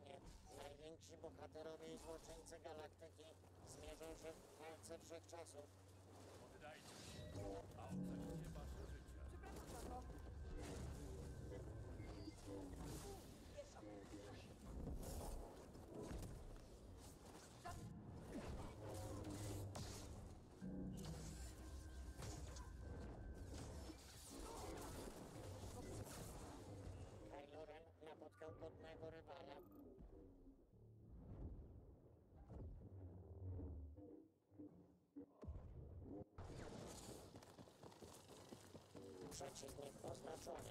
prowadzenie. Najwięksi bohaterowie i złoczyńcy galaktyki zmierzą się w walce wszechczasów. Oddajcie się, a ocalicie wasze życia. Przepraszam, Przeciwnik oznaczony.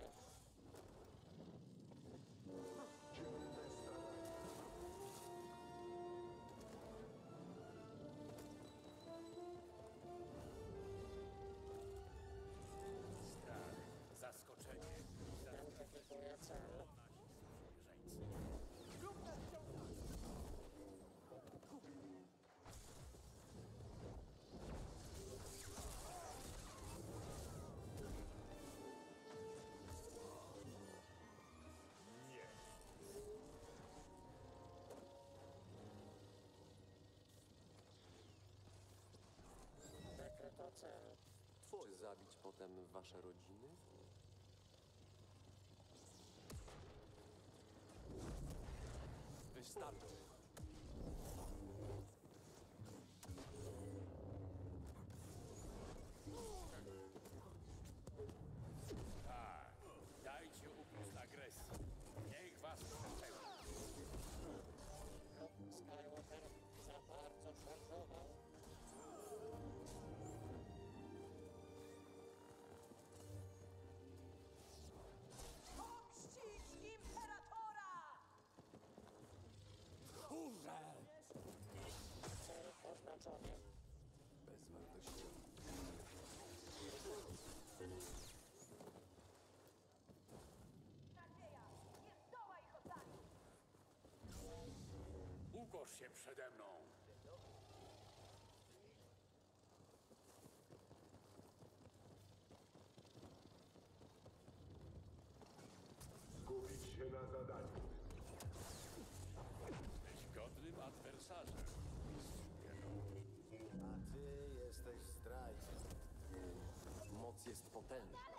Zabić potem wasze rodziny? Wystarczy. Przede mną. Skupić się na zadaniu. Być godnym adwersarzem. A ty jesteś zdrajcą. Moc jest potężna.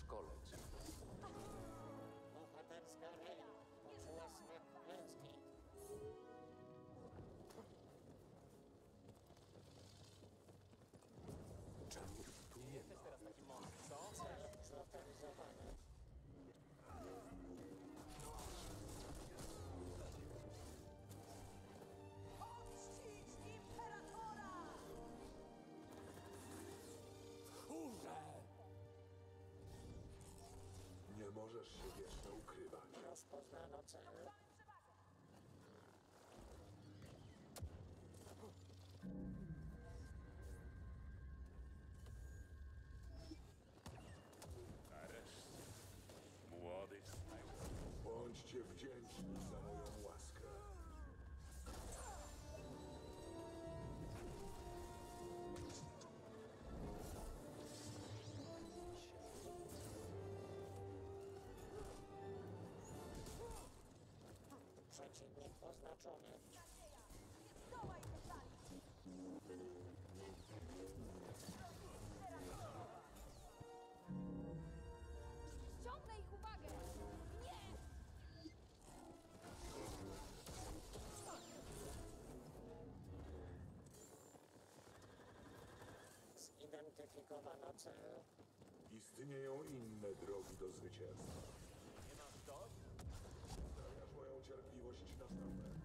Skål. Yeah. Zidentyfikowano cel. Istnieją inne drogi do zwycięstwa. Nie masz dość? Stawiasz moją cierpliwość na stałe.